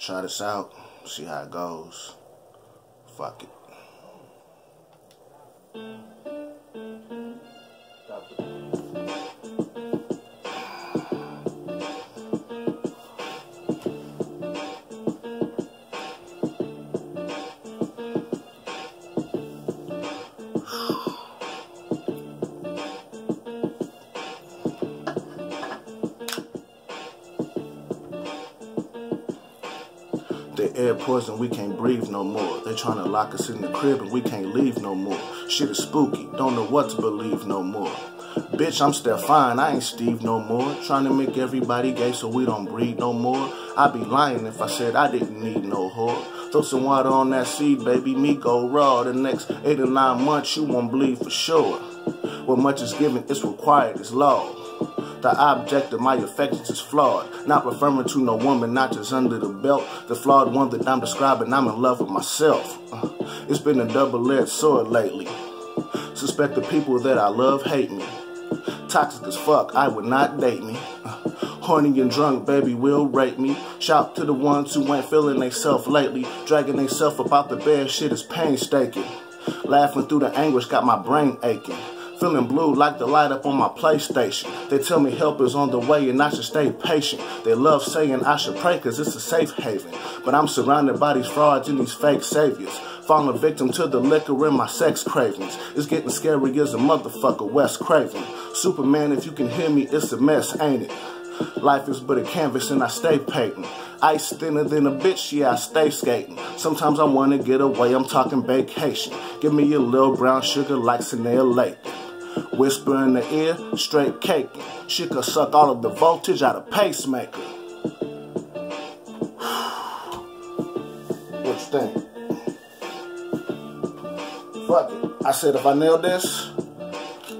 Try this out, see how it goes. Fuck it. The air poison, we can't breathe no more. They trying to lock us in the crib and we can't leave no more. Shit is spooky, don't know what to believe no more. Bitch, I'm still fine, I ain't Steve no more. Trying to make everybody gay so we don't breed no more. I'd be lying if I said I didn't need no whore. Throw some water on that seed, baby, me go raw. The next eight or nine months, you won't bleed for sure. What much is given, it's required, it's law. The object of my affections is flawed. Not referring to no woman, not just under the belt. The flawed one that I'm describing, I'm in love with myself. Uh, it's been a double-edged sword lately. Suspect the people that I love hate me. Toxic as fuck, I would not date me. Uh, horny and drunk, baby, will rape me. Shout to the ones who ain't feeling they self lately. Dragging they self up out the bed, shit is painstaking. Laughing through the anguish, got my brain aching. Feeling blue like the light up on my PlayStation. They tell me help is on the way and I should stay patient. They love saying I should pray cause it's a safe haven. But I'm surrounded by these frauds and these fake saviors. Falling victim to the liquor and my sex cravings. It's getting scary as a motherfucker, Wes Craven. Superman, if you can hear me, it's a mess, ain't it? Life is but a canvas and I stay painting. Ice thinner than a bitch, yeah, I stay skating. Sometimes I wanna get away, I'm talking vacation. Give me a little brown sugar like Sanaa Lathan. Whisper in the ear, straight caking. She could suck all of the voltage out of pacemaker. what you think? Fuck it. I said if I nailed this,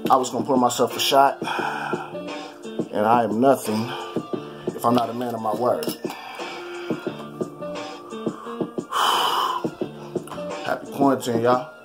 I was gonna pour myself a shot. And I am nothing if I'm not a man of my word. Happy quarantine, y'all.